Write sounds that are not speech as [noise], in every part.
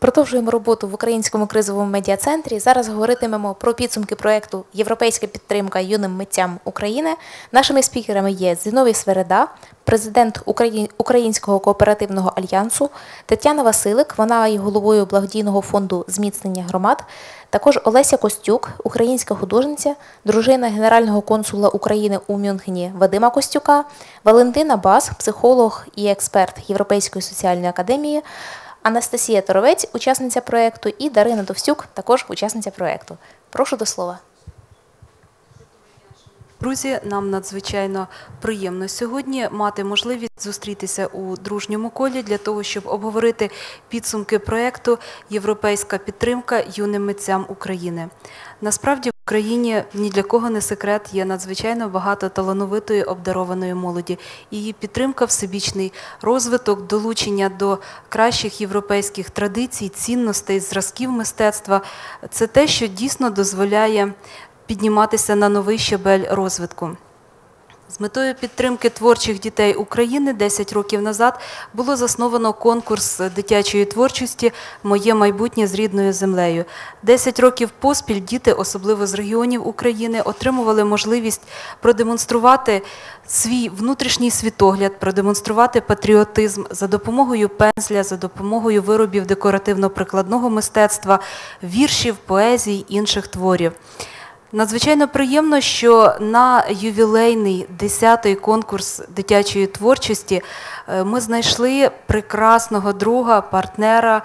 Продовжуємо роботу в українському кризовому медіа-центрі. Зараз говоритимемо про підсумки проєкту Європейська підтримка юним митцям України. Нашими спікерами є Зіновій Свереда, президент Українського кооперативного альянсу, Тетяна Василик, вона є головою благодійного фонду зміцнення громад. Також Олеся Костюк, українська художниця, дружина генерального консула України у Мюнхені Вадима Костюка, Валентина Бас, психолог і експерт Європейської соціальної академії, Анастасія Торовець, учасниця проєкту, і Дарина Довсюк, також учасниця проєкту. Прошу до слова. Друзі, нам надзвичайно приємно сьогодні мати можливість зустрітися у дружньому колі для того, щоб обговорити підсумки проєкту Європейська підтримка юним митцям України. Насправді в Україні ні для кого не секрет є надзвичайно багато талановитої обдарованої молоді. Її підтримка, всебічний розвиток, долучення до кращих європейських традицій, цінностей, зразків мистецтва це те, що дійсно дозволяє підніматися на новий щебель розвитку. З метою підтримки творчих дітей України 10 років назад було засновано конкурс дитячої творчості Моє майбутнє з рідною землею. 10 років поспіль діти, особливо з регіонів України, отримували можливість продемонструвати свій внутрішній світогляд, продемонструвати патріотизм за допомогою пензля, за допомогою виробів декоративно-прикладного мистецтва, віршів, поезій, інших творів. Надзвичайно приємно, що на ювілейний 10-й конкурс дитячої творчості е, ми знайшли прекрасного друга, партнера.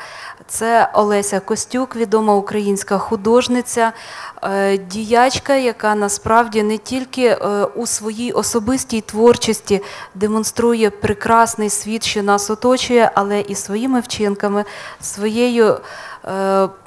Це Олеся Костюк, відома українська художниця, е, діячка, яка насправді не тільки е, у своїй особистій творчості демонструє прекрасний світ, що нас оточує, але і своїми вчинками, своєю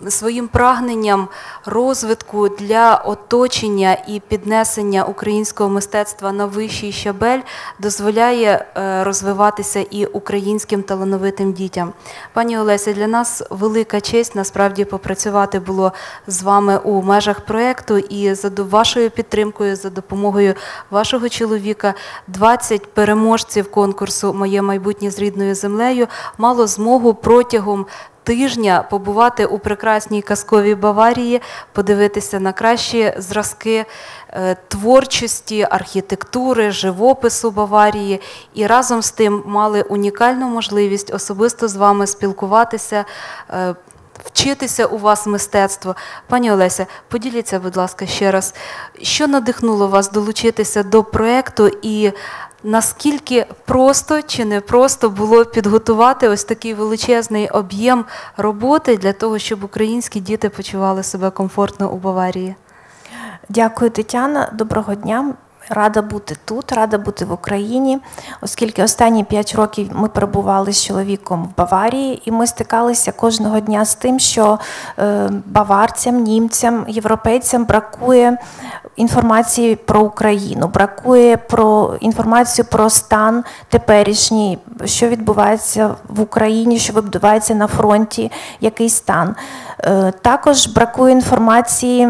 своїм прагненням розвитку для оточення і піднесення українського мистецтва на вищий щабель дозволяє е, розвиватися і українським талановитим дітям. Пані Олеся, для нас велика честь насправді попрацювати було з вами у межах проєкту і за вашою підтримкою, за допомогою вашого чоловіка, 20 переможців конкурсу Моє майбутнє з рідною землею мало змогу протягом тижня побувати у прекрасній казковій Баварії, подивитися на кращі зразки е, творчості, архітектури, живопису Баварії, і разом з тим мали унікальну можливість особисто з вами спілкуватися. е, Вчитися у вас мистецтво. Пані Олеся, поділіться, будь ласка, ще раз, що надихнуло вас долучитися до проєкту і наскільки просто чи не просто було підготувати ось такий величезний об'єм роботи для того, щоб українські діти почували себе комфортно у Баварії? Дякую, Тетяна. Доброго дня. Рада бути тут, рада бути в Україні, оскільки останні п'ять років ми перебували з чоловіком в Баварії, і ми стикалися кожного дня з тим, що е, баварцям, німцям, європейцям бракує інформації про Україну, бракує про інформацію про стан теперішній, що відбувається в Україні, що відбувається на фронті, який стан. Е, Також бракує інформації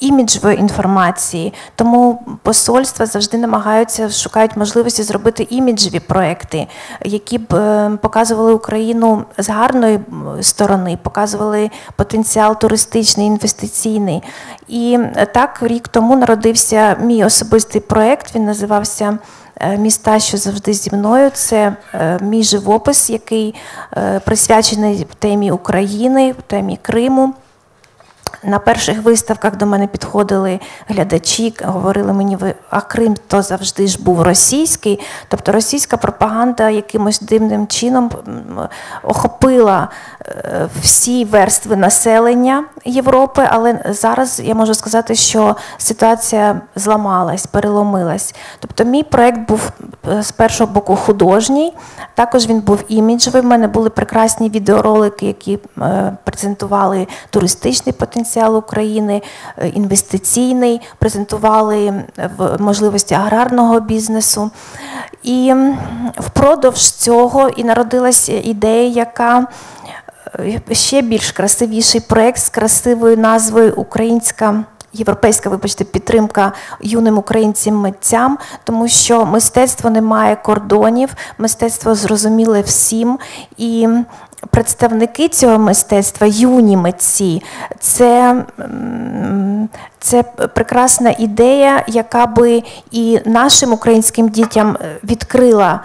іміджової інформації. Тому посольства завжди намагаються шукають можливості зробити іміджові проекти, які б е, показували Україну з гарної сторони, показували потенціал туристичний, інвестиційний. І е, так рік тому народився мій особистий проект. Він називався. е, Міста, що завжди зі мною, це мій живопис, який присвячений темі України, темі Криму. На перших виставках до мене підходили глядачі, говорили мені, а Крим то завжди ж був російський. Тобто російська пропаганда якимось дивним чином охопила е, всі верстви населення Європи, але зараз я можу сказати, що ситуація зламалась, переломилась. Тобто мій проект був е, з першого боку художній, також він був іміджовий. У мене були прекрасні відеоролики, які е, презентували туристичний потенціал України, е, інвестиційний, презентували можливості аграрного бізнесу. І впродовж цього і народилася ідея, яка е, ще більш красивіший проект з красивою назвою Українська. Європейська, вибачте, підтримка юним українцям митцям, тому що мистецтво не має кордонів, мистецтво зрозуміле всім, і представники цього мистецтва, юні митці, це, це прекрасна ідея, яка би і нашим українським дітям е, відкрила.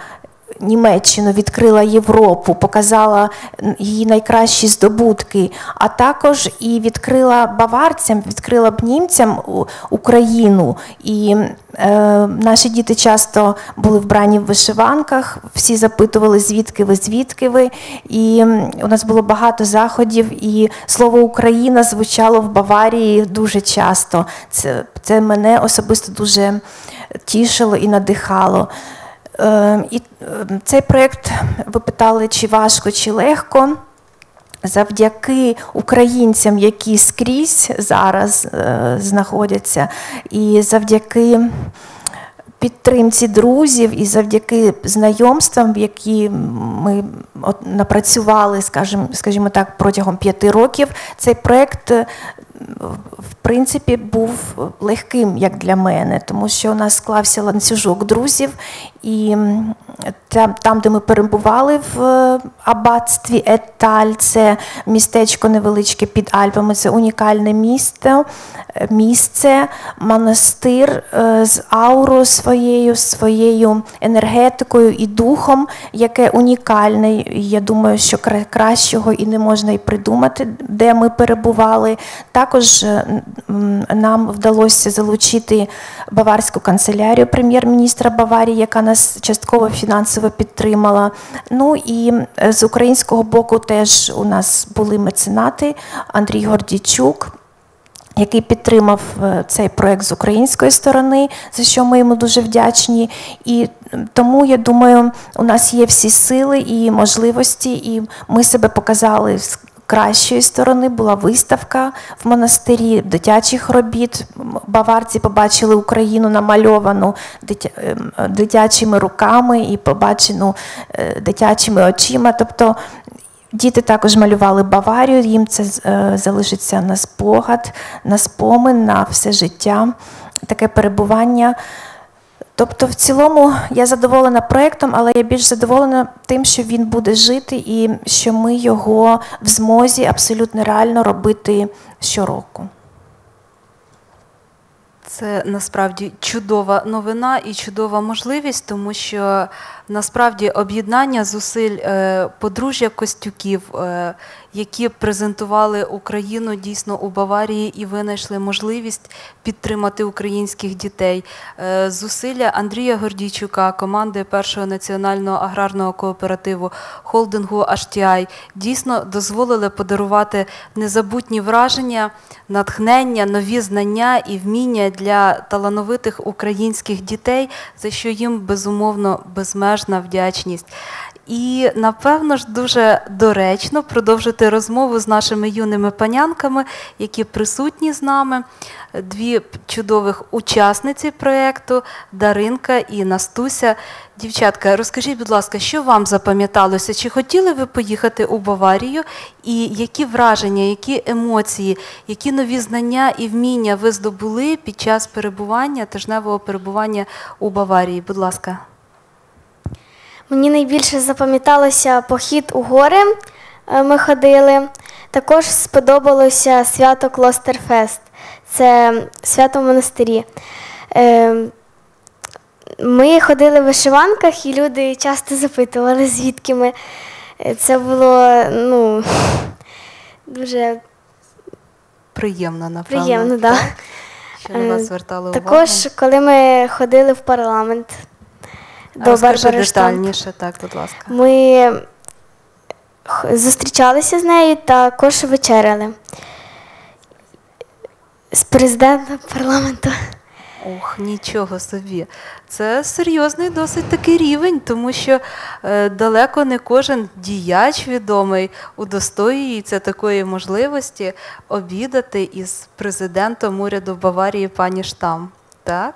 Німеччину відкрила Європу, показала її найкращі здобутки, а також і відкрила баварцям, відкрила б німцям Україну. І е, наші діти часто були вбрані в вишиванках, всі запитували, звідки ви, звідки ви. І у нас було багато заходів, і слово Україна звучало в Баварії дуже часто. Це, це мене особисто дуже тішило і надихало. Е, І цей проєкт, ви питали, чи важко, чи легко. Завдяки українцям, які скрізь зараз е, знаходяться, і завдяки підтримці друзів, і завдяки знайомствам, які ми от напрацювали, скажімо, скажімо так, протягом п'яти років, цей проєкт в принципі був легким як для мене, тому що у нас склався ланцюжок друзів, і там, там де ми перебували в е, аббатстві Еталь, це містечко невеличке під Альпами, це унікальне місто, е, місце, монастир е, з аурою своєю, своєю енергетикою і духом, яке унікальне. Я думаю, що кращого і не можна і придумати, де ми перебували. Також е, нам вдалося залучити баварську канцелярію прем'єр-міністра Баварії, яка нас частково фінансово підтримала. Ну і з українського боку теж у нас були меценати Андрій Гордійчук який підтримав е, цей проект з української сторони, за що ми йому дуже вдячні. І тому я думаю, у нас є всі сили і можливості, і ми себе показали кращої сторони. Була виставка в монастирі дитячих робіт. Баварці побачили Україну намальовану ем, дитячими руками і побачену е, дитячими очима. Тобто Діти також малювали Баварію, їм це е, залишиться на спогад, на спомин, на все життя, таке перебування. Тобто, в цілому я задоволена проєктом, але я більш задоволена тим, що він буде жити і що ми його в змозі абсолютно реально робити щороку. Це насправді чудова новина і чудова можливість, тому що насправді об'єднання зусиль е, подружжя Костюків, е, які презентували Україну дійсно у Баварії і винайшли можливість підтримати українських дітей. Е, Зусилля Андрія Гордійчука, команди першого національного аграрного кооперативу холдингу HTI дійсно дозволили подарувати незабутні враження, натхнення, нові знання і вміння для талановитих українських дітей, за що їм безумовно безмежна вдячність. І напевно ж дуже доречно продовжити розмову з нашими юними панянками, які присутні з нами. Дві чудових учасниці проєкту Даринка і Настуся. Дівчатка, розкажіть, будь ласка, що вам запам'яталося? Чи хотіли ви поїхати у Баварію? І які враження, які емоції, які нові знання і вміння ви здобули під час перебування, тижневого перебування у Баварії? Будь ласка. Мені найбільше запам'яталося похід у гори. е, Ми ходили. Також сподобалося свято Клостерфест. Це свято в монастирі. Е, Ми ходили в вишиванках, і люди часто запитували, звідки ми. Е, Це було ну, дуже Приємно, напевно. приємно, так. Що на вас Е, звертали Також, увагу? коли ми ходили в парламент до Розкажи Барбари детальніше, так, будь ласка. Ми х- зустрічалися з нею та також вечеряли з президентом парламенту. Ох, нічого собі. Це серйозний досить такий рівень, тому що е, далеко не кожен діяч відомий удостоюється такої можливості обідати із президентом уряду Баварії пані Штам. Так?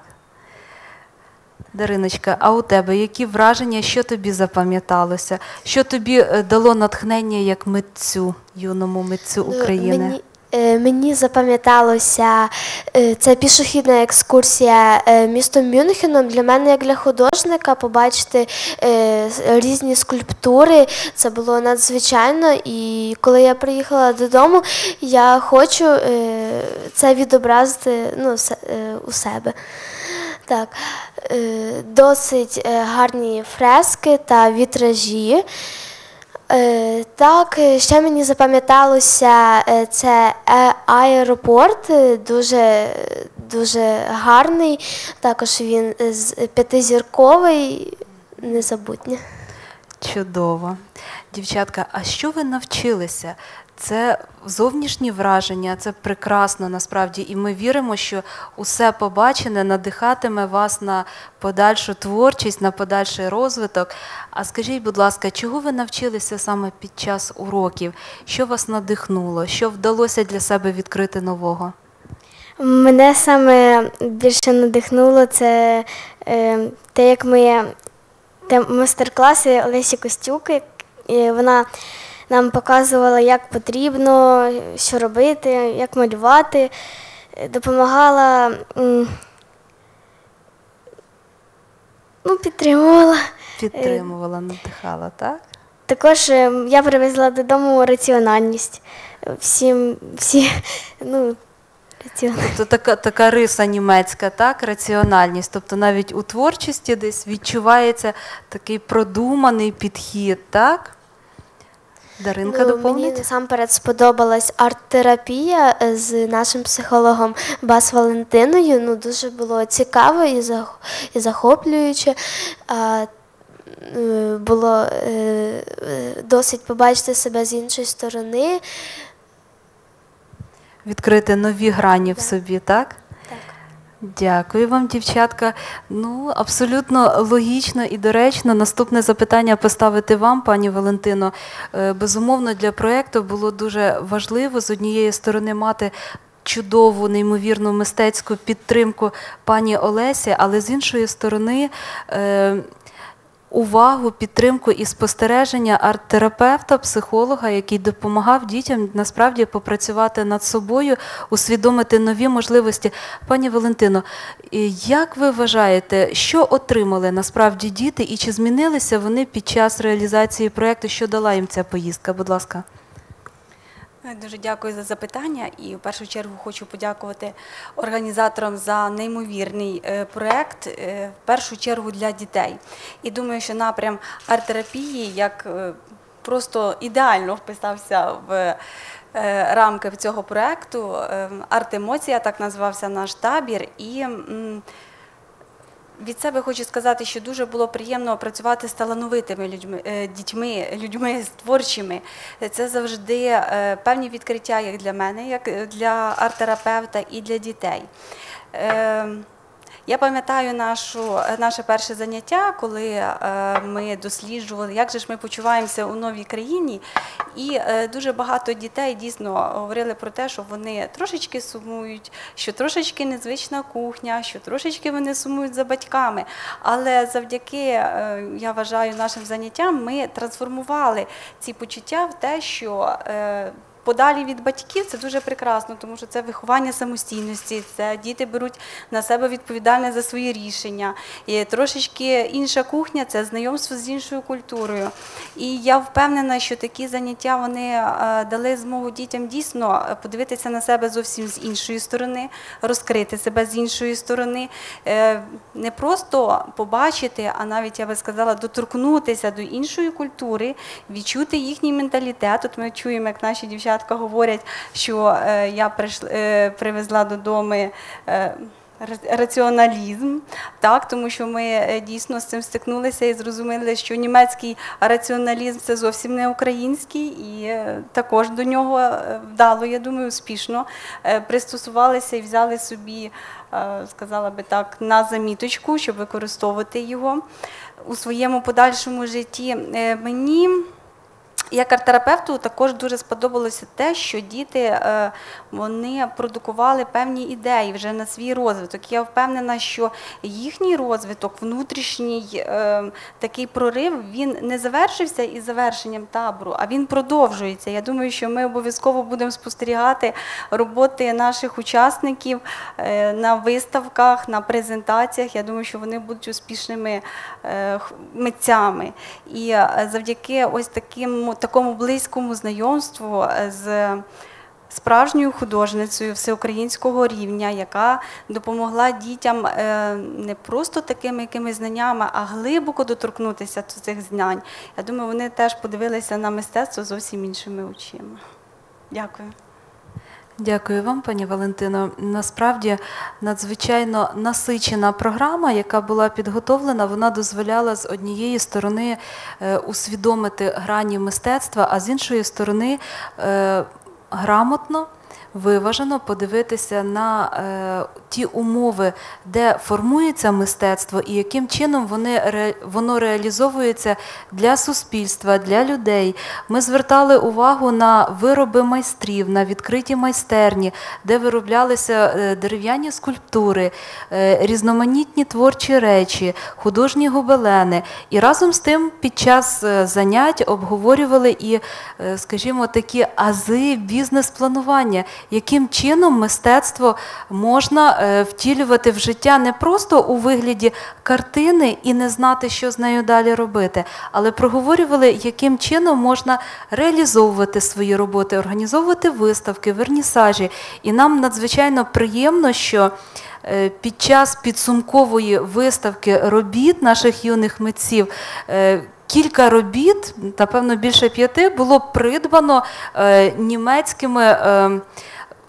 Дариночка, а у тебе які враження, що тобі запам'яталося? Що тобі е, дало натхнення як митцю, юному митцю України? Ну, Мені, Е, Мені запам'яталося це пішохідна екскурсія е, містом Мюнхеном. Для мене, як для художника, побачити різні скульптури це було надзвичайно. І коли я приїхала додому, я хочу це відобразити ну, у себе. Так, е, досить е, гарні фрески та вітражі. Е, Так, ще мені запам'яталося це аеропорт, дуже, дуже гарний. Також він п'ятизірковий, незабутнє. Чудово. Дівчатка, а що ви навчилися? Це зовнішні враження, це прекрасно насправді, і ми віримо, що усе побачене надихатиме вас на подальшу творчість, на подальший розвиток. А скажіть, будь ласка, чого ви навчилися саме під час уроків? Що вас надихнуло? Що вдалося для себе відкрити нового? Мене саме більше надихнуло це е, те, як ми те майстер-класи Олесі Костюки. І вона нам показувала, як потрібно, що робити, як малювати, допомагала, ну, підтримувала. Підтримувала, надихала, так? Також е, я привезла додому раціональність. Всім, всі, ну, раціональність. Тобто така, така риса німецька, так, раціональність. Тобто навіть у творчості десь відчувається такий продуманий підхід, так? Даринка Ну, мені насамперед сподобалась арт-терапія е, з нашим психологом Бас Валентиною. Ну, дуже було цікаво і, зах- і захоплююче. А, е, було е, е, досить побачити себе з іншої сторони. Відкрити нові грані в собі, так? Дякую вам, дівчатка. Ну, абсолютно логічно і доречно. Наступне запитання поставити вам, пані Валентино. Е, Безумовно, для проєкту було дуже важливо з однієї сторони мати чудову, неймовірну мистецьку підтримку пані Олесі, але з іншої сторони. Увагу, підтримку і спостереження арт-терапевта, психолога, який допомагав дітям насправді попрацювати над собою, усвідомити нові можливості. Пані Валентино, як ви вважаєте, що отримали насправді діти, і чи змінилися вони під час реалізації проєкту? Що дала їм ця поїздка? Будь ласка. Е, Дуже дякую за запитання і в першу чергу хочу подякувати організаторам за неймовірний е, проект, е, в першу чергу для дітей. І думаю, що напрям арт-терапії як просто ідеально вписався в рамки цього проекту. Е, Арт-емоція так назвався наш табір. І від себе хочу сказати, що дуже було приємно працювати з талановитими людьми, е, дітьми, людьми творчими. Це завжди е, певні відкриття, як для мене, як для арт-терапевта і для дітей. Е, Я пам'ятаю нашу, наше перше заняття, коли е, ми досліджували, як же ж ми почуваємося у новій країні. І е, дуже багато дітей дійсно говорили про те, що вони трошечки сумують, що трошечки незвична кухня, що трошечки вони сумують за батьками. Але завдяки, е, я вважаю, нашим заняттям ми трансформували ці почуття в те, що е, Подалі від батьків це дуже прекрасно, тому що це виховання самостійності, це діти беруть на себе відповідальність за свої рішення. І трошечки інша кухня це знайомство з іншою культурою. І я впевнена, що такі заняття вони е, дали змогу дітям дійсно подивитися на себе зовсім з іншої сторони, розкрити себе з іншої сторони, Е, не просто побачити, а навіть я би сказала, доторкнутися до іншої культури, відчути їхній менталітет. От ми чуємо, як наші дівчатка говорять, що е, я е, привезла додому. е, Раціоналізм, так, тому що ми дійсно з цим стикнулися і зрозуміли, що німецький раціоналізм це зовсім не український, і також до нього вдало, я думаю, успішно пристосувалися і взяли собі, сказала би так, на заміточку, щоб використовувати його у своєму подальшому житті. Мені як арт-терапевту також дуже сподобалося те, що діти е, вони продукували певні ідеї вже на свій розвиток. Я впевнена, що їхній розвиток, внутрішній е, такий прорив, він не завершився із завершенням табору, а він продовжується. Я думаю, що ми обов'язково будемо спостерігати роботи наших учасників е, на виставках, на презентаціях. Я думаю, що вони будуть успішними митцями. І завдяки ось таким, такому близькому знайомству е, з справжньою художницею всеукраїнського рівня, яка допомогла дітям е, не просто такими якимись знаннями, а глибоко доторкнутися до цих знань. Я думаю, вони теж подивилися на мистецтво зовсім іншими очима. Дякую. Дякую вам, пані Валентино. Насправді надзвичайно насичена програма, яка була підготовлена, вона дозволяла з однієї сторони е, усвідомити грані мистецтва, а з іншої сторони е, грамотно. Виважено подивитися на е, ті умови, де формується мистецтво, і яким чином вони, воно реалізовується для суспільства, для людей. Ми звертали увагу на вироби майстрів, на відкриті майстерні, де вироблялися е, дерев'яні скульптури, е, різноманітні творчі речі, художні гобелени. І разом з тим під час е, занять обговорювали і, скажімо, такі ази бізнес-планування, яким чином мистецтво можна втілювати в життя не просто у вигляді картини і не знати, що з нею далі робити, але проговорювали, яким чином можна реалізовувати свої роботи, організовувати виставки, вернісажі. І нам надзвичайно приємно, що е, під час підсумкової виставки робіт наших юних митців. е, Кілька робіт, напевно, більше п'яти, було придбано е, німецькими е,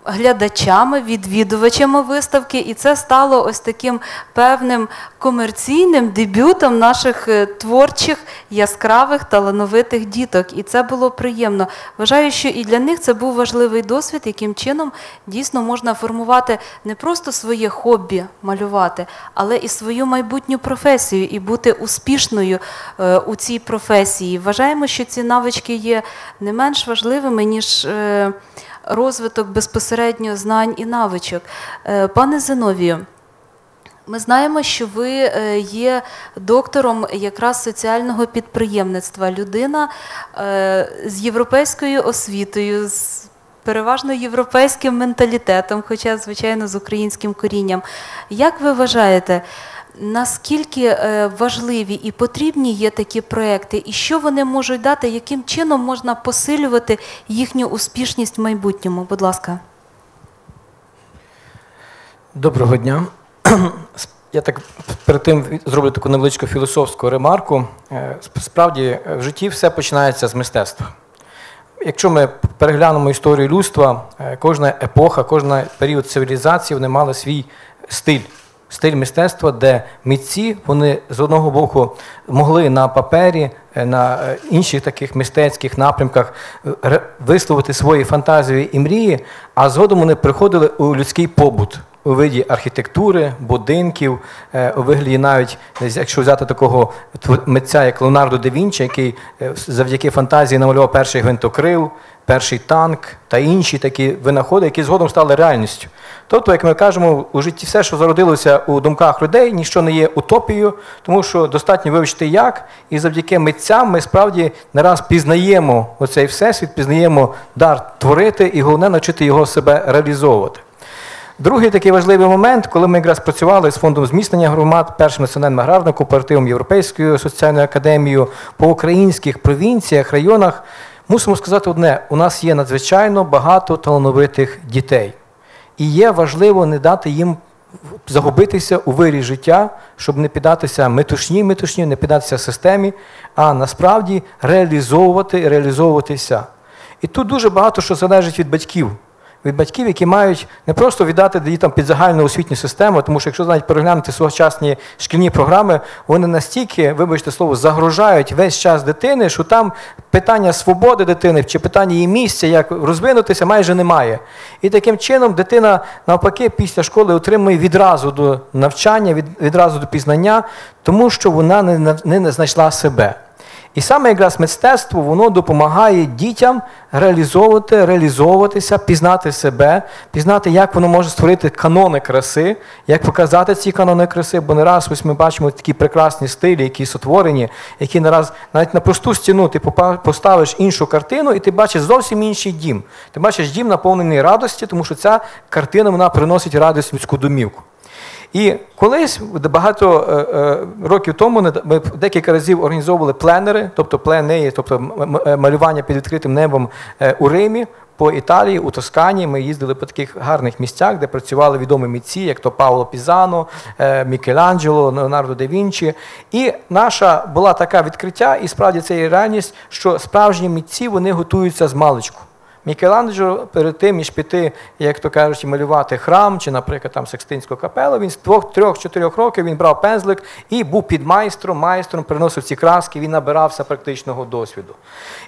глядачами, відвідувачами виставки, і це стало ось таким певним комерційним дебютом наших е, творчих, яскравих, талановитих діток. І це було приємно. Вважаю, що і для них це був важливий досвід, яким чином дійсно можна формувати не просто своє хобі малювати, але і свою майбутню професію, і бути успішною е, у цій професії. Вважаємо, що ці навички є не менш важливими, ніж. Розвиток безпосередньо знань і навичок. Е, Пане Зиновію, ми знаємо, що ви е, є доктором якраз соціального підприємництва, людина е, з європейською освітою, з переважно європейським менталітетом, хоча, звичайно, з українським корінням. Як ви вважаєте, наскільки е, важливі і потрібні є такі проекти, і що вони можуть дати, яким чином можна посилювати їхню успішність в майбутньому? Будь ласка. Доброго дня. Я так перед тим зроблю таку невеличку філософську ремарку. Е, Справді, е, в житті все починається з мистецтва. Якщо ми переглянемо історію людства, кожна епоха, кожен період цивілізації вони мали свій стиль. Стиль мистецтва, де митці вони з одного боку могли на папері, е, на е, інших таких мистецьких напрямках е, висловити свої фантазії і мрії, а згодом вони приходили у людський побут у виді архітектури, будинків, е, у вигляді навіть, якщо взяти такого митця, як Леонардо да Вінчі, який е, завдяки фантазії намалював перший гвинтокрил, перший танк та інші такі винаходи, які згодом стали реальністю. Тобто, як ми кажемо, у житті все, що зародилося у думках людей, ніщо не є утопією, тому що достатньо вивчити як, і завдяки митцям ми справді не раз пізнаємо оцей всесвіт, пізнаємо дар творити і головне навчити його себе реалізовувати. Другий такий важливий момент, коли ми якраз працювали з фондом зміцнення громад, першим національним аграрним кооперативом Європейською соціальною академією по українських провінціях, районах, мусимо сказати одне: у нас є надзвичайно багато талановитих дітей. І є важливо не дати їм загубитися у вирі життя, щоб не піддатися метушні, метушні, не піддатися системі, а насправді реалізовувати реалізовуватися. І тут дуже багато що залежить від батьків. Від батьків, які мають не просто віддати дітям під загальну освітню систему, тому що якщо навіть переглянути сучасні шкільні програми, вони настільки, вибачте слово, загрожають весь час дитини, що там питання свободи дитини чи питання її місця, як розвинутися, майже немає. І таким чином дитина навпаки після школи отримує відразу до навчання, відразу до пізнання, тому що вона не, знайшла себе. І саме якраз мистецтво воно допомагає дітям реалізовувати, реалізовуватися, пізнати себе, пізнати, як воно може створити канони краси, як показати ці канони краси. Бо не раз ось ми бачимо такі прекрасні стилі, які сотворені, які не раз навіть на просту стіну ти поставиш іншу картину, і ти бачиш зовсім інший дім. Ти бачиш дім наповнений радості, тому що ця картина вона приносить радість людську домівку. І колись багато е, е, років тому ми декілька разів організовували пленери, тобто пленеї, тобто е, малювання під відкритим небом у Римі, по Італії, у Тоскані. Ми їздили по таких гарних місцях, де працювали відомі митці, як то Пауло Пізано, Мікеланджело, Леонардо да Вінчі. І наша була така відкриття, і справді це є реальність, що справжні митці вони готуються з маличку. Мікеланджело перед тим, ніж піти, як то кажуть, малювати храм чи, наприклад, там Секстинську капелу, він з двох, трьох, чотирьох років він брав пензлик і був під майстром, майстром приносив ці краски, він набирався практичного досвіду.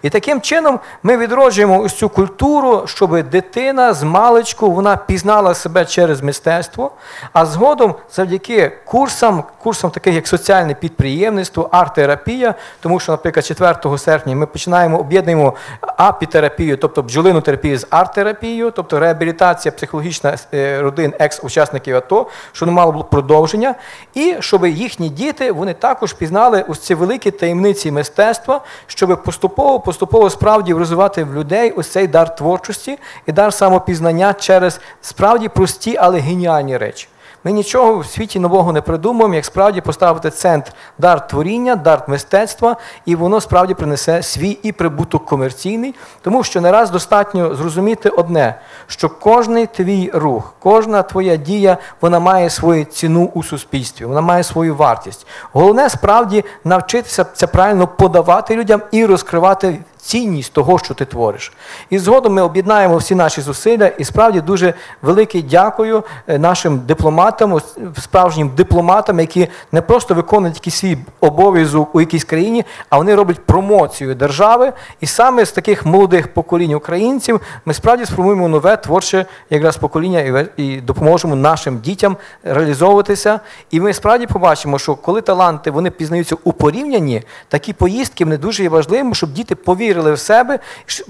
І таким чином ми відроджуємо ось цю культуру, щоб дитина з маличку вона пізнала себе через мистецтво, а згодом завдяки курсам, курсам таких як соціальне підприємництво, арт-терапія, тому що, наприклад, 4 серпня ми починаємо об'єднуємо апітерапію, тобто бджолину терапії з арт-терапією, тобто реабілітація психологічна е, родин екс-учасників АТО, що не мало було продовження, і щоб їхні діти вони також пізнали ось ці великі таємниці мистецтва, щоб поступово, поступово справді розвивати в людей ось цей дар творчості і дар самопізнання через справді прості, але геніальні речі. Ми нічого в світі нового не придумуємо, як справді поставити центр дар творіння, дар мистецтва, і воно справді принесе свій і прибуток комерційний, тому що не раз достатньо зрозуміти одне, що кожний твій рух, кожна твоя дія, вона має свою ціну у суспільстві, вона має свою вартість. Головне справді навчитися це правильно подавати людям і розкривати цінність того, що ти твориш. І згодом ми об'єднаємо всі наші зусилля, і справді дуже велике дякую е, нашим дипломатам, справжнім дипломатам, які не просто виконують якийсь свій обов'язок у якійсь країні, а вони роблять промоцію держави. І саме з таких молодих поколінь українців ми справді сформуємо нове творче якраз покоління і допоможемо нашим дітям реалізовуватися. І ми справді побачимо, що коли таланти вони пізнаються у порівнянні, такі поїздки вони дуже є важливими, щоб діти повірили в себе,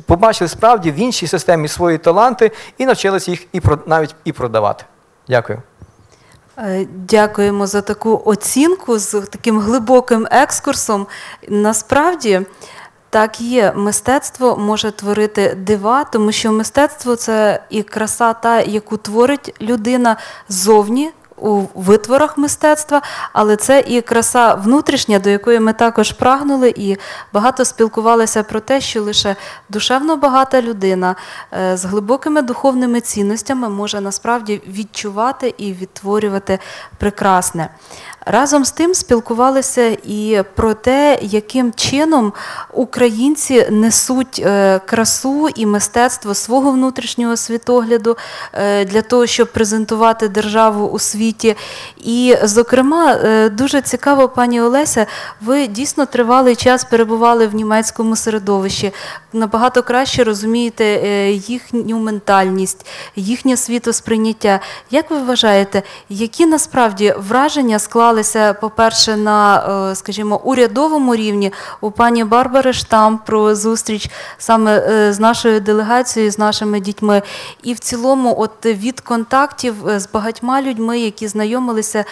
побачили справді в іншій системі свої таланти і навчилися їх і навіть і продавати. Дякую. Е, Дякуємо за таку оцінку з таким глибоким екскурсом. Насправді. Так є, мистецтво може творити дива, тому що мистецтво це і краса, та, яку творить людина ззовні у витворах мистецтва, але це і краса внутрішня, до якої ми також прагнули, і багато спілкувалися про те, що лише душевно багата людина е, з глибокими духовними цінностями може насправді відчувати і відтворювати прекрасне. Разом з тим спілкувалися і про те, яким чином українці несуть е, красу і мистецтво свого внутрішнього світогляду е, для того, щоб презентувати державу у світі. І, зокрема, е, дуже цікаво, пані Олеся, ви дійсно тривалий час перебували в німецькому середовищі, набагато краще розумієте їхню ментальність, їхнє світосприйняття. Як ви вважаєте, які насправді враження склалися, по-перше, на, е, скажімо, урядовому рівні у пані Барбари Штам про зустріч саме е, з нашою делегацією, з нашими дітьми, і в цілому, от від контактів е, з багатьма людьми, які знайомилися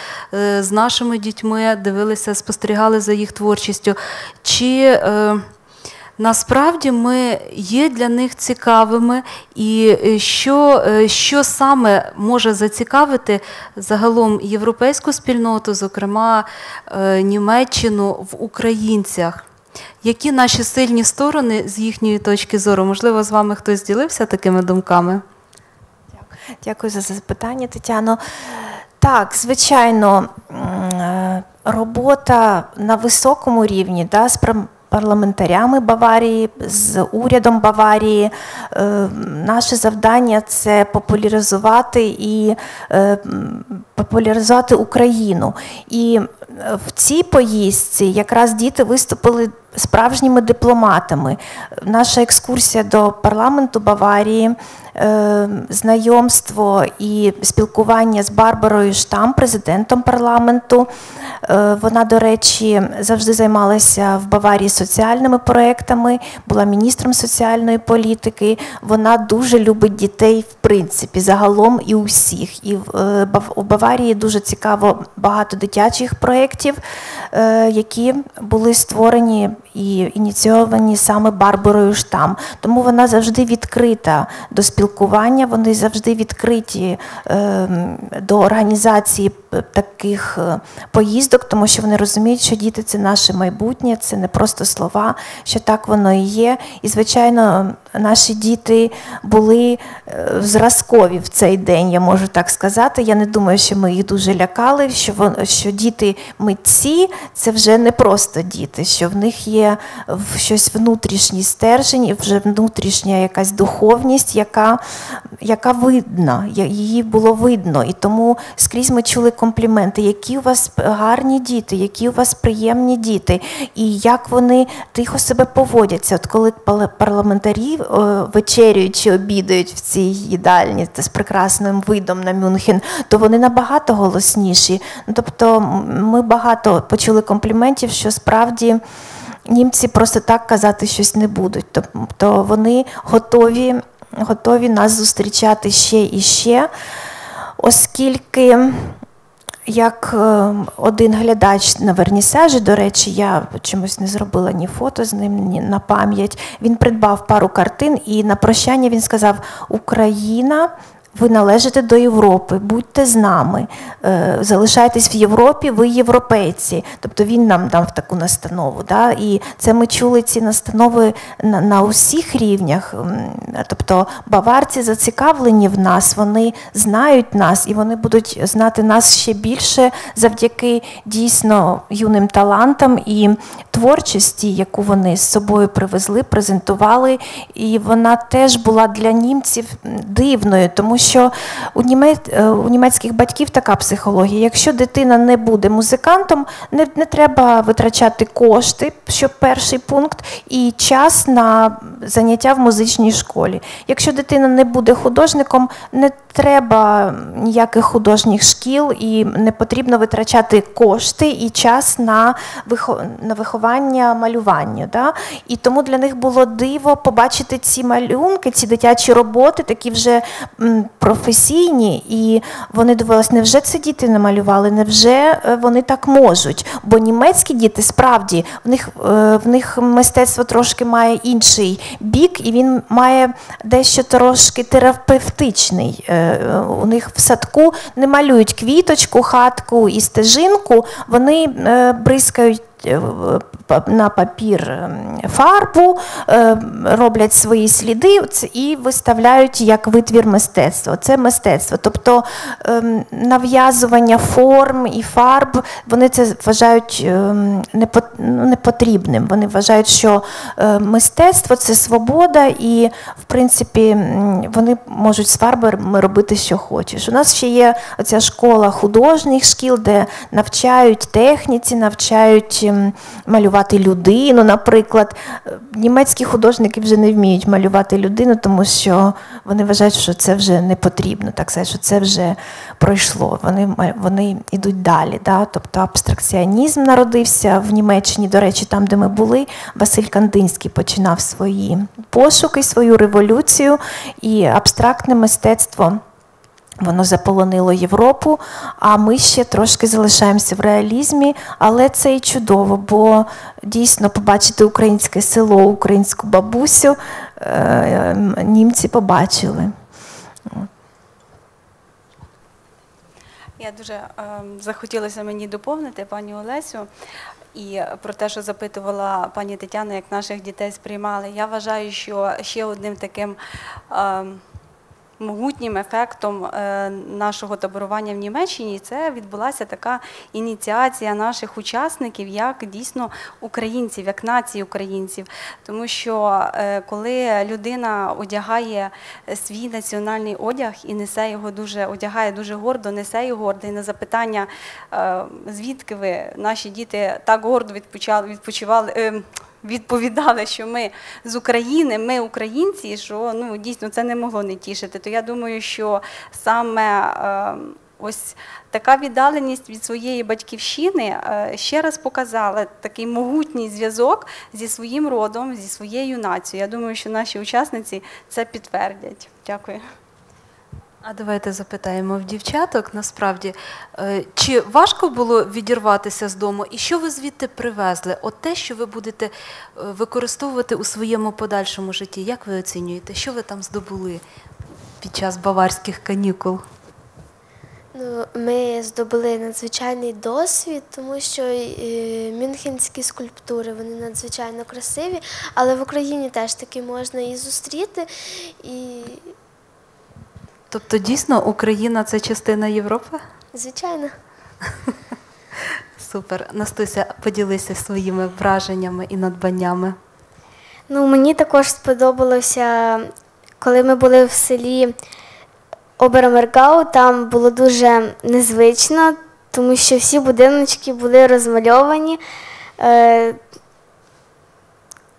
з нашими дітьми, дивилися, спостерігали за їх творчістю. Чи Насправді ми є для них цікавими, і е, що, е, що саме може зацікавити загалом європейську спільноту, зокрема е, Німеччину в українцях? Які наші сильні сторони з їхньої точки зору? Можливо, з вами хтось ділився такими думками? Дякую за запитання, Тетяно. Так, звичайно, робота на високому рівні да, парламентарями Баварії, з урядом Баварії. Е, Наше завдання це популяризувати і е, популяризувати Україну. І е, в цій поїздці якраз діти виступили справжніми дипломатами. Наша екскурсія до парламенту Баварії, знайомство і спілкування з Барбарою Штам, президентом парламенту. Е, Вона, до речі, завжди займалася в Баварії соціальними проектами, була міністром соціальної політики. Вона дуже любить дітей, в принципі, загалом і усіх. І е, у Баварії дуже цікаво багато дитячих проєктів, е, які були створені і ініційовані саме Барбарою Штам. Тому вона завжди відкрита до спілкування, вони завжди відкриті е, до організації таких е, поїздок, тому що вони розуміють, що діти це наше майбутнє, це не просто слова, що так воно і є. І, звичайно, наші діти були е, зразкові в цей день, я можу так сказати. Я не думаю, що ми їх дуже лякали, що, що діти митці це вже не просто діти, що в них є щось внутрішній стержень, вже внутрішня якась духовність, яка, яка видна, її було видно. І тому скрізь ми чули компліменти, які у вас гарні діти, які у вас приємні діти, і як вони тихо себе поводяться. От коли парламентарі е, вечерюють чи обідають в цій їдальні з прекрасним видом на Мюнхен, то вони набагато голосніші. Ну, Тобто ми багато почули компліментів, що справді. Німці просто так казати щось не будуть. Тобто вони готові, готові нас зустрічати ще і ще, оскільки як е, один глядач на вернісажі, до речі, я чомусь не зробила ні фото з ним, ні на пам'ять. Він придбав пару картин, і на прощання він сказав: Україна. Ви належите до Європи, будьте з нами, е, залишайтесь в Європі, ви європейці. Тобто він нам дав таку настанову. Да? І це ми чули ці настанови на, на усіх рівнях. Тобто баварці зацікавлені в нас, вони знають нас і вони будуть знати нас ще більше завдяки дійсно юним талантам і творчості, яку вони з собою привезли, презентували. І вона теж була для німців дивною, тому що у, німець, у німецьких батьків така психологія. Якщо дитина не буде музикантом, не, не треба витрачати кошти, що перший пункт, і час на заняття в музичній школі. Якщо дитина не буде художником, не треба ніяких художніх шкіл і не потрібно витрачати кошти і час на, на виховання малювання. Да? І тому для них було диво побачити ці малюнки, ці дитячі роботи, такі вже професійні, і вони дивилися, невже це діти намалювали, невже е, вони так можуть? Бо німецькі діти справді в них, е, в них мистецтво трошки має інший бік, і він має дещо трошки терапевтичний. Е, У них в садку не малюють квіточку, хатку і стежинку, вони бризкають. Е, На папір ем, фарбу, е, роблять свої сліди і виставляють як витвір мистецтва. Це мистецтво. Тобто ем, нав'язування форм і фарб, вони це вважають ем, ну, непотрібним. Вони вважають, що е, мистецтво це свобода, і в принципі вони можуть з фарбами робити, що хочеш. У нас ще є оця школа художніх шкіл, де навчають техніці, навчають малювати людину. Наприклад, Е, німецькі художники вже не вміють малювати людину, тому що вони вважають, що це вже не потрібно, так сказати, що це вже пройшло. Вони, вони йдуть далі. Да? Тобто абстракціонізм народився в Німеччині. До речі, там, де ми були, Василь Кандинський починав свої пошуки, свою революцію і абстрактне мистецтво. Воно заполонило Європу, а ми ще трошки залишаємося в реалізмі, але це і чудово, бо дійсно побачити українське село, українську бабусю е, німці побачили. Я дуже е, захотілося мені доповнити пані Олесю. І про те, що запитувала пані Тетяна, як наших дітей сприймали. Я вважаю, що ще одним таким е, могутнім ефектом е, нашого таборування в Німеччині це відбулася така ініціація наших учасників як дійсно українців, як нації українців. Тому що е, коли людина одягає свій національний одяг і несе його дуже, одягає дуже гордо, несе його гордо, і на запитання, е, звідки ви, наші діти так гордо відпочивали. Відповідали, що ми з України, ми українці, що ну дійсно це не могло не тішити. То я думаю, що саме е, ось така віддаленість від своєї батьківщини е, ще раз показала такий могутній зв'язок зі своїм родом, зі своєю нацією. Я думаю, що наші учасниці це підтвердять. Дякую. А давайте запитаємо в дівчаток насправді, е, чи важко було відірватися з дому, і що ви звідти привезли? От те, що ви будете е, використовувати у своєму подальшому житті, як ви оцінюєте? Що ви там здобули під час баварських канікул? Ну, ми здобули надзвичайний досвід, тому що е, мюнхенські скульптури вони надзвичайно красиві, але в Україні теж таки можна і зустріти. І, Тобто, дійсно, Україна це частина Європи? звичайно, [laughs] Супер. Настуся, поділися своїми враженнями і надбаннями. Ну, мені також сподобалося, коли ми були в селі Оберомергау, там було дуже незвично, тому що всі будиночки були розмальовані. Е,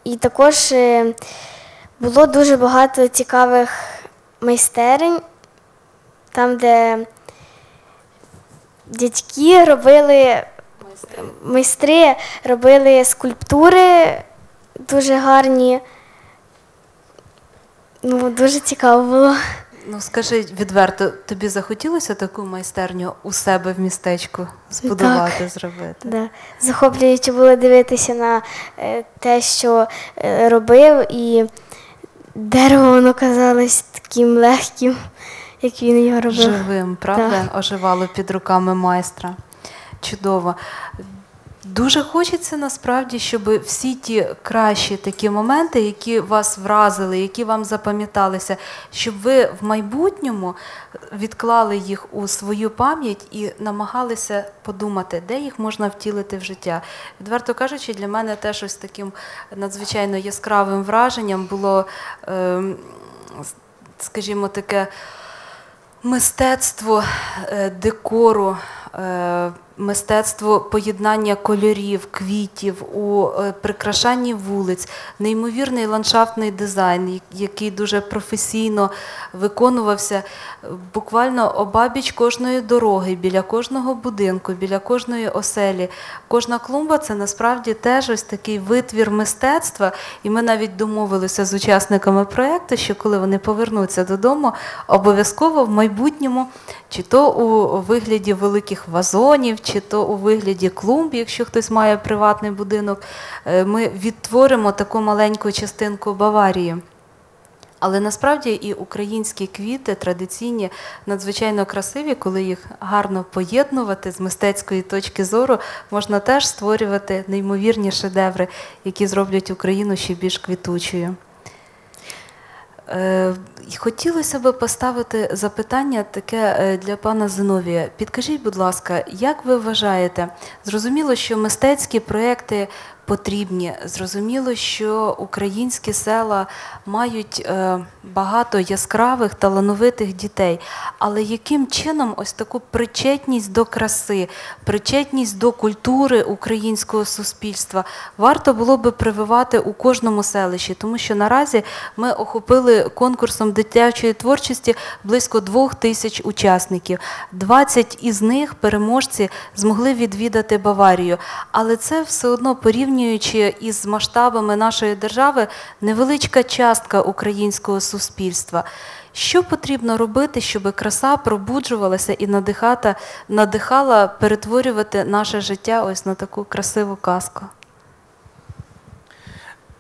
і також е, було дуже багато цікавих майстерень, там, де дядьки робили майстри робили скульптури дуже гарні. Ну, дуже цікаво було. Ну, скажи відверто, тобі захотілося таку майстерню у себе в містечку збудувати, зробити? Да. Захоплююче було дивитися на е, те, що е, робив, і дерево воно казалось таким легким, як він його робив. Живим, правда? Оживало під руками майстра. Чудово. Дуже хочеться насправді, щоб всі ті кращі такі моменти, які вас вразили, які вам запам'яталися, щоб ви в майбутньому відклали їх у свою пам'ять і намагалися подумати, де їх можна втілити в життя. Відверто кажучи, для мене теж ось таким надзвичайно яскравим враженням було, ем, скажімо, таке мистецтво е, декору, мистецтво поєднання кольорів, квітів у е, прикрашанні вулиць, неймовірний ландшафтний дизайн, який дуже професійно виконувався е, буквально обабіч кожної дороги, біля кожного будинку, біля кожної оселі. Кожна клумба це насправді теж ось такий витвір мистецтва. І ми навіть домовилися з учасниками проєкту, що коли вони повернуться додому, обов'язково в майбутньому, чи то у вигляді великих вазонів, чи то у вигляді клумб, якщо хтось має приватний будинок, е, ми відтворимо таку маленьку частинку Баварії. Але насправді і українські квіти традиційні надзвичайно красиві, коли їх гарно поєднувати з мистецької точки зору, можна теж створювати неймовірні шедеври, які зроблять Україну ще більш квітучою. Е, Хотілося би поставити запитання таке е, для пана Зиновія. Підкажіть, будь ласка, як ви вважаєте, зрозуміло, що мистецькі проекти потрібні, зрозуміло, що українські села мають е, багато яскравих, талановитих дітей, але яким чином ось таку причетність до краси, причетність до культури українського суспільства варто було би прививати у кожному селищі, тому що наразі ми охопили конкурсом дитячої творчості близько двох тисяч учасників. 20 із них переможці змогли відвідати Баварію, але це все одно порівнюючи із масштабами нашої держави, невеличка частка українського суспільства. Що потрібно робити, щоб краса пробуджувалася і надихата, надихала перетворювати наше життя ось на таку красиву казку?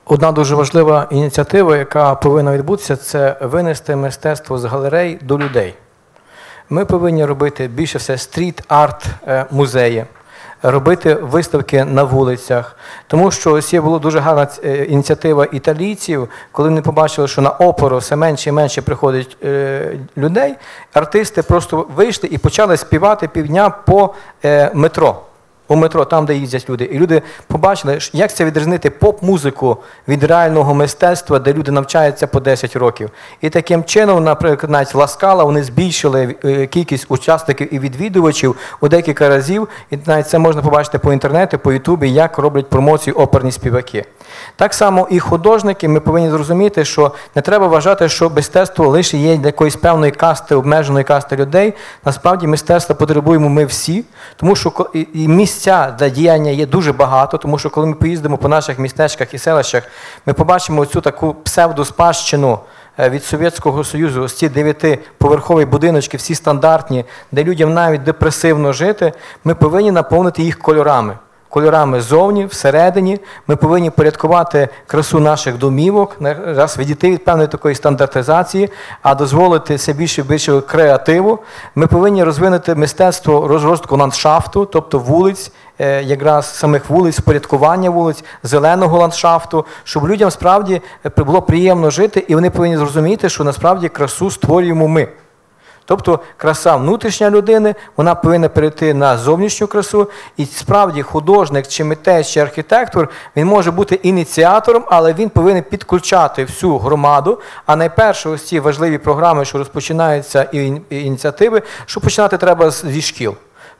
Одна дуже важлива ініціатива, яка повинна відбутися, це винести мистецтво з галерей до людей. Ми повинні робити більше все стріт-арт е, музеї, робити виставки на вулицях. Тому що ось є була дуже гарна е, ініціатива італійців, коли вони побачили, що на опору все менше і менше приходить е, людей, артисти просто вийшли і почали співати півдня по е, метро. У метро, там, де їздять люди, і люди побачили, як це відрізнити поп-музику від реального мистецтва, де люди навчаються по 10 років. І таким чином, наприклад, навіть Ласкала, вони збільшили е, кількість учасників і відвідувачів у декілька разів. І навіть це можна побачити по інтернету, по Ютубі, як роблять промоцію оперні співаки. Так само і художники, ми повинні зрозуміти, що не треба вважати, що мистецтво лише є для якоїсь певної касти, обмеженої касти людей. Насправді мистецтва потребуємо ми всі, тому що і- і місця для діяння є дуже багато, тому що коли ми поїздимо по наших містечках і селищах, ми побачимо цю таку псевдоспадщину е, від Совєтського Союзу, ось ці дев'ятиповерхові будиночки, всі стандартні, де людям навіть депресивно жити, ми повинні наповнити їх кольорами кольорами ззовні, всередині. Ми повинні порядкувати красу наших домівок, раз відійти від певної такої стандартизації, а дозволити все більше і більше креативу. Ми повинні розвинути мистецтво розвитку ландшафту, тобто вулиць, е, якраз самих вулиць, порядкування вулиць, зеленого ландшафту, щоб людям справді е, було приємно жити, і вони повинні зрозуміти, що насправді красу створюємо ми. Тобто краса внутрішня людини, вона повинна перейти на зовнішню красу. І справді художник, чи митець, чи архітектор, він може бути ініціатором, але він повинен підключати всю громаду. А найперше, ось ці важливі програми, що розпочинаються і ініціативи, що починати треба зі шкіл.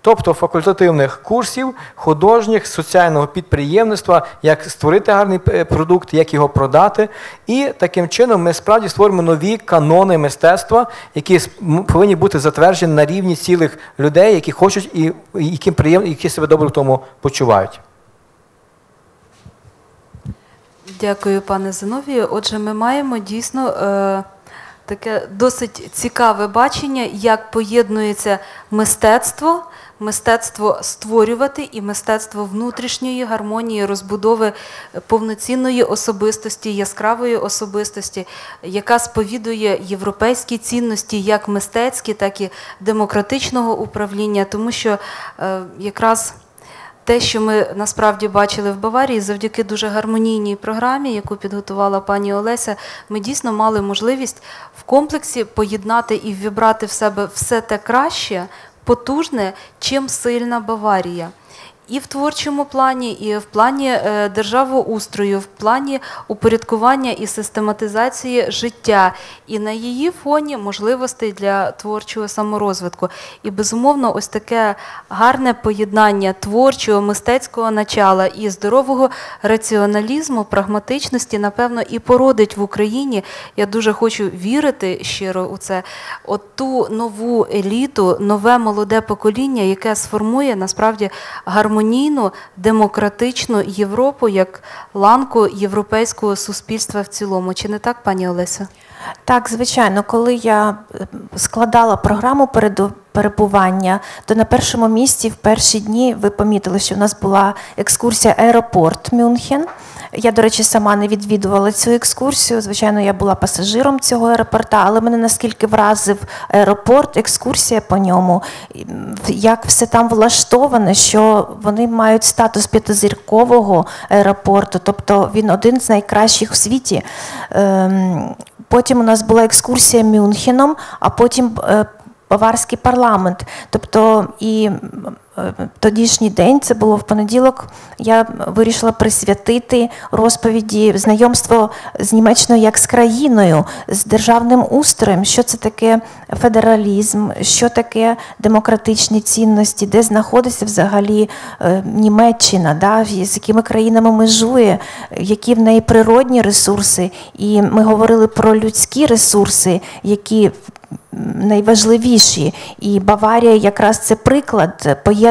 Тобто факультативних курсів, художніх, соціального підприємництва, як створити гарний е, продукт, як його продати. І таким чином ми справді створимо нові канони мистецтва, які повинні бути затверджені на рівні цілих людей, які хочуть і яким приємно, які себе добре в тому почувають. Дякую, пане Зиновію. Отже, ми маємо дійсно е, таке досить цікаве бачення, як поєднується мистецтво, мистецтво створювати і мистецтво внутрішньої гармонії, розбудови повноцінної особистості, яскравої особистості, яка сповідує європейські цінності, як мистецькі, так і демократичного управління, тому що е, якраз. Те, що ми насправді бачили в Баварії, завдяки дуже гармонійній програмі, яку підготувала пані Олеся, ми дійсно мали можливість в комплексі поєднати і вібрати в себе все те краще, потужне, чим сильна Баварія. І в творчому плані, і в плані е, державоустрою, в плані упорядкування і систематизації життя, і на її фоні можливостей для творчого саморозвитку. І безумовно, ось таке гарне поєднання творчого, мистецького начала і здорового раціоналізму, прагматичності, напевно, і породить в Україні. Я дуже хочу вірити щиро у це. От ту нову еліту, нове молоде покоління, яке сформує насправді гармонійну демократичну Європу як ланку європейського суспільства в цілому. Чи не так, пані Олеся? Так, звичайно, коли я е, складала програму переду- перебування, то на першому місці в перші дні ви помітили, що в нас була екскурсія аеропорт Мюнхен. Я, до речі, сама не відвідувала цю екскурсію. Звичайно, я була пасажиром цього аеропорта, але мене наскільки вразив аеропорт, екскурсія по ньому, як все там влаштоване, що вони мають статус п'ятизіркового аеропорту, тобто він один з найкращих в світі. Ем, Потім у нас була екскурсія Мюнхеном, а потім е, Баварський парламент. Тобто і тодішній день, це було в понеділок, я вирішила присвятити розповіді знайомство з Німеччиною як з країною, з державним устроєм, що це таке федералізм, що таке демократичні цінності, де знаходиться взагалі е, Німеччина, да, з якими країнами межує, які в неї природні ресурси. І ми говорили про людські ресурси, які найважливіші. І Баварія якраз це приклад поєднання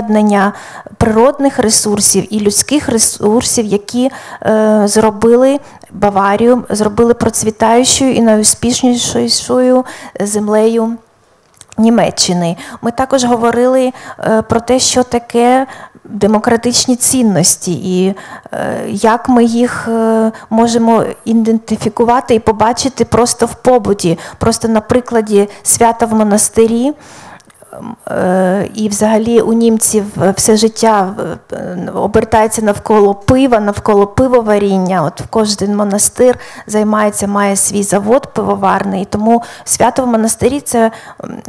природних ресурсів і людських ресурсів, які е, зробили Баварію, зробили процвітаючою і найуспішнішою землею. Німеччини. Ми також говорили е, про те, що таке демократичні цінності, і е, як ми їх е, можемо ідентифікувати і побачити просто в побуті, просто на прикладі свята в монастирі. Е, І взагалі у німців все життя е, обертається навколо пива, навколо пивоваріння. От кожен монастир займається, має свій завод пивоварний. Тому свято в монастирі це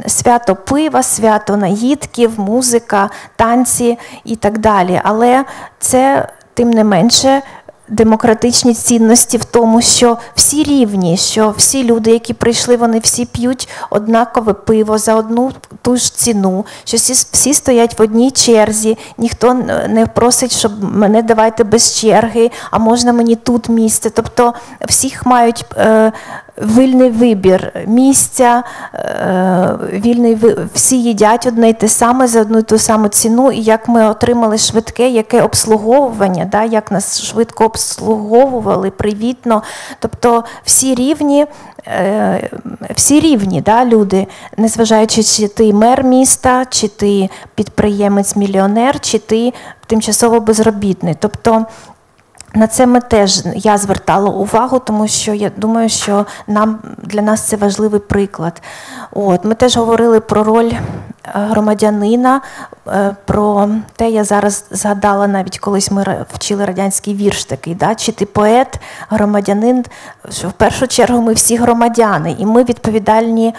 свято пива, свято наїдків, музика, танці і так далі. Але це тим не менше демократичні цінності в тому, що всі рівні, що всі люди, які прийшли, вони всі п'ють однакове пиво за одну ту ж ціну, що всі, всі стоять в одній черзі, ніхто не просить, щоб мене давайте без черги, а можна мені тут місце. Тобто всіх мають е, вільний вибір місця, е, вільний всі їдять одне й те саме за одну й ту саму ціну, і як ми отримали швидке, яке обслуговування, да, як нас швидко обслуговували, привітно. Тобто всі рівні, е, всі рівні да, люди, незважаючи, чи ти мер міста, чи ти підприємець-мільйонер, чи ти тимчасово безробітний. Тобто на це ми теж я звертала увагу, тому що я думаю, що нам для нас це важливий приклад. От ми теж говорили про роль е, громадянина, е, про те, я зараз згадала навіть колись ми вчили радянський вірш такий, да? чи ти поет, громадянин, що в першу чергу ми всі громадяни, і ми відповідальні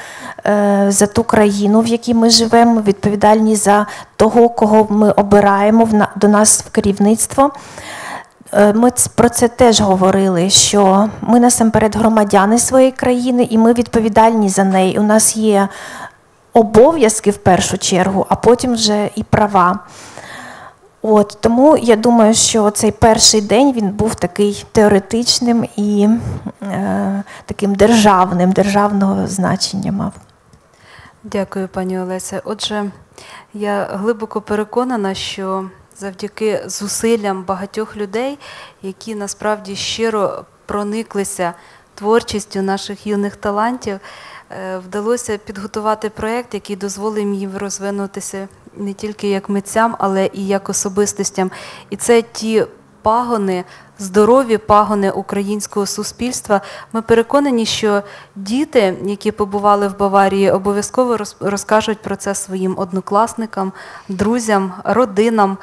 е, за ту країну, в якій ми живемо, відповідальні за того, кого ми обираємо в до нас в керівництво. Е, Ми про це теж говорили, що ми насамперед громадяни своєї країни, і ми відповідальні за неї. У нас є обов'язки в першу чергу, а потім вже і права. От, тому я думаю, що цей перший день він був такий теоретичним і е, таким державним, державного значення мав. Дякую, пані Олеся. Отже, я глибоко переконана, що завдяки зусиллям багатьох людей, які насправді щиро прониклися творчістю наших юних талантів, е, вдалося підготувати проєкт, який дозволив їм розвинутися не тільки як митцям, але і як особистостям. І це ті пагони, здорові пагони українського суспільства. Ми переконані, що діти, які побували в Баварії, обов'язково розкажуть про це своїм однокласникам, друзям, родинам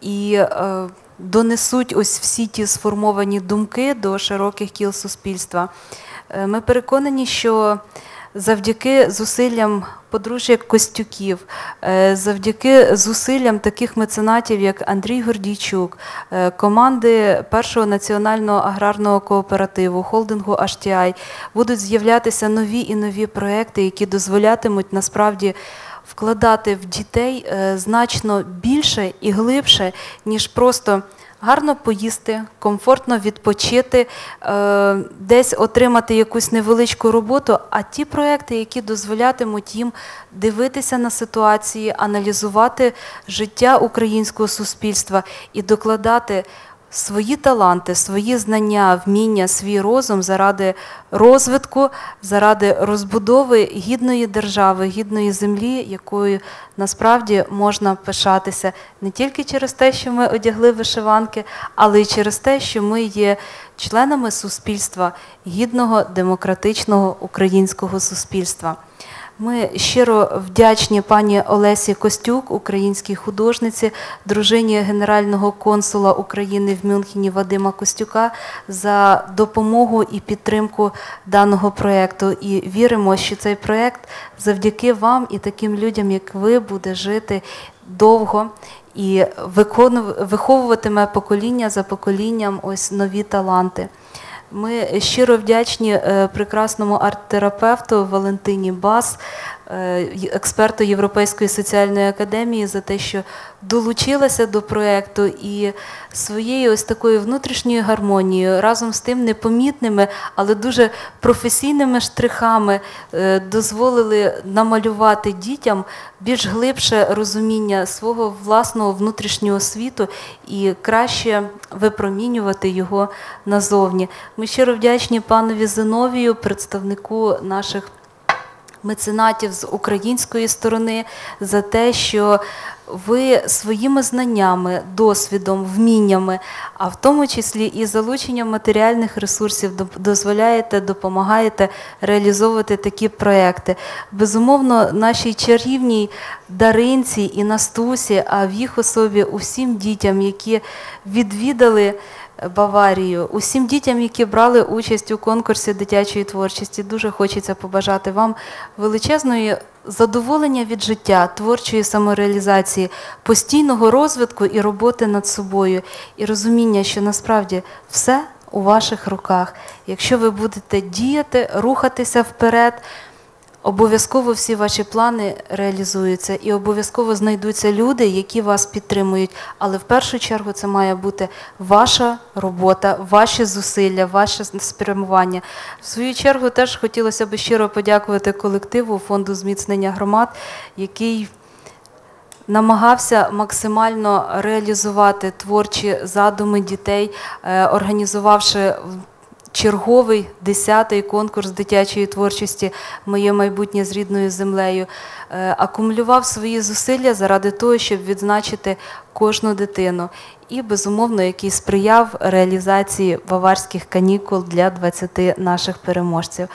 і е, донесуть ось всі ті сформовані думки до широких кіл суспільства. Е, Ми переконані, що завдяки зусиллям подружжя Костюків, е, завдяки зусиллям таких меценатів, як Андрій Гордійчук, е, команди Першого національного аграрного кооперативу, холдингу HTI, будуть з'являтися нові і нові проекти, які дозволятимуть насправді вкладати в дітей е, значно більше і глибше, ніж просто гарно поїсти, комфортно відпочити, е, десь отримати якусь невеличку роботу, а ті проекти, які дозволятимуть їм дивитися на ситуації, аналізувати життя українського суспільства і докладати свої таланти, свої знання, вміння, свій розум заради розвитку, заради розбудови гідної держави, гідної землі, якою насправді можна пишатися не тільки через те, що ми одягли вишиванки, але й через те, що ми є членами суспільства гідного демократичного українського суспільства. Ми щиро вдячні пані Олесі Костюк, українській художниці, дружині генерального консула України в Мюнхені Вадима Костюка за допомогу і підтримку даного проєкту. І віримо, що цей проєкт завдяки вам і таким людям, як ви, буде жити довго і виховуватиме покоління за поколінням ось нові таланти. Ми щиро вдячні е, прекрасному арт-терапевту Валентині Бас, експерту Європейської соціальної академії, за те, що долучилася до проєкту і своєю ось такою внутрішньою гармонією, разом з тим непомітними, але дуже професійними штрихами е, дозволили намалювати дітям більш глибше розуміння свого власного внутрішнього світу і краще випромінювати його назовні. Ми щиро вдячні панові Зиновію, представнику наших меценатів з української сторони за те, що ви своїми знаннями, досвідом, вміннями, а в тому числі і залученням матеріальних ресурсів дозволяєте, допомагаєте реалізовувати такі проекти. Безумовно, нашій чарівній Даринці і Настусі, а в їх особі усім дітям, які відвідали. Баварію, усім дітям, які брали участь у конкурсі дитячої творчості, дуже хочеться побажати вам величезної задоволення від життя, творчої самореалізації, постійного розвитку і роботи над собою, і розуміння, що насправді все у ваших руках. Якщо ви будете діяти, рухатися вперед. Обов'язково всі ваші плани реалізуються і обов'язково знайдуться люди, які вас підтримують. Але в першу чергу це має бути ваша робота, ваші зусилля, ваше спрямування. В свою чергу теж хотілося б щиро подякувати колективу фонду зміцнення громад, який намагався максимально реалізувати творчі задуми дітей, е, організувавши черговий 10-й конкурс дитячої творчості Моє майбутнє з рідною землею. Е, Акумулював свої зусилля заради того, щоб відзначити кожну дитину. І, безумовно, який сприяв реалізації баварських канікул для 20 наших переможців.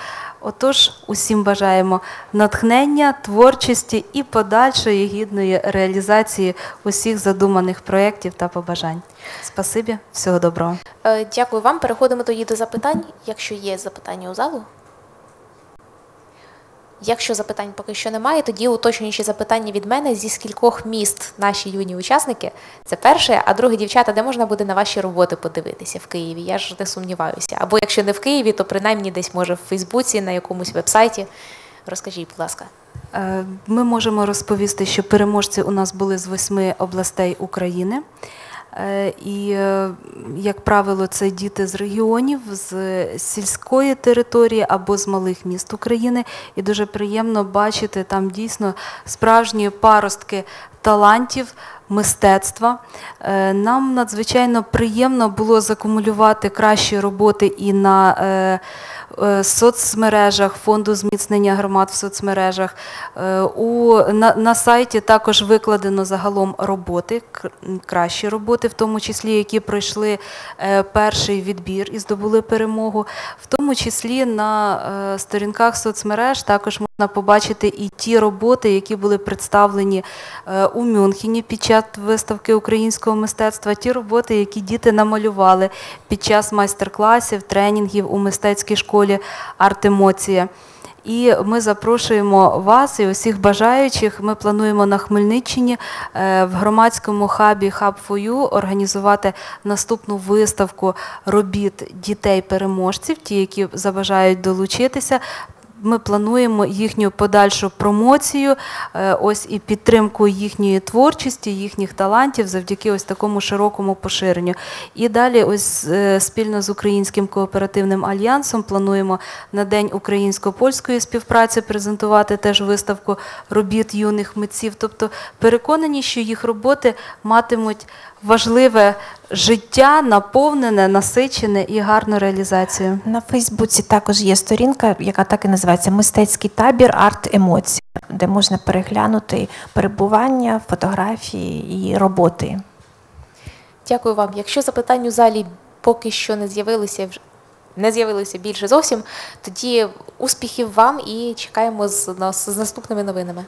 Отож, усім бажаємо натхнення, творчості і подальшої гідної реалізації усіх задуманих проєктів та побажань. Спасибі, всього доброго. Е, Дякую вам. Переходимо тоді до запитань, якщо є запитання у залу. Якщо запитань поки що немає, тоді уточнюючі запитання від мене зі скількох міст наші юні учасники. Це перше, а друге, дівчата, де можна буде на ваші роботи подивитися в Києві? Я ж не сумніваюся. Або якщо не в Києві, то принаймні десь може в Фейсбуці, на якомусь вебсайті. Розкажіть, будь ласка. Е, Ми можемо розповісти, що переможці у нас були з восьми областей України. Е, І, е, як правило, це діти з регіонів, з сільської території або з малих міст України. І дуже приємно бачити там дійсно справжні паростки талантів, мистецтва. Е, Нам надзвичайно приємно було закумулювати кращі роботи і на соцмережах, фонду зміцнення громад в соцмережах. Е, У, на, на сайті також викладено загалом роботи, кр- кращі роботи, в тому числі, які пройшли е, перший відбір і здобули перемогу. В тому числі на е, сторінках соцмереж також можна побачити і ті роботи, які були представлені е, у Мюнхені під час виставки українського мистецтва, ті роботи, які діти намалювали під час майстер-класів, тренінгів у мистецькій школі «Арт-емоція». І ми запрошуємо вас і усіх бажаючих. Ми плануємо на Хмельниччині е, в громадському хабі for You організувати наступну виставку робіт дітей-переможців, ті, які забажають долучитися. Ми плануємо їхню подальшу промоцію, е, ось і підтримку їхньої творчості, їхніх талантів завдяки ось такому широкому поширенню. І далі, ось е, спільно з Українським кооперативним альянсом, плануємо на День українсько-польської співпраці презентувати теж виставку робіт юних митців. Тобто переконані, що їх роботи матимуть важливе життя, наповнене, насичене і гарну реалізацію. На Фейсбуці також є сторінка, яка так і називається Мистецький табір арт емоцій, де можна переглянути перебування, фотографії і роботи. Дякую вам. Якщо запитань у залі поки що не з'явилися не з'явилося більше зовсім, тоді успіхів вам і чекаємо з, нас- з наступними новинами.